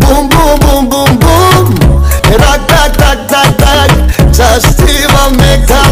Boom, boom, boom, boom, boom. Just even make time.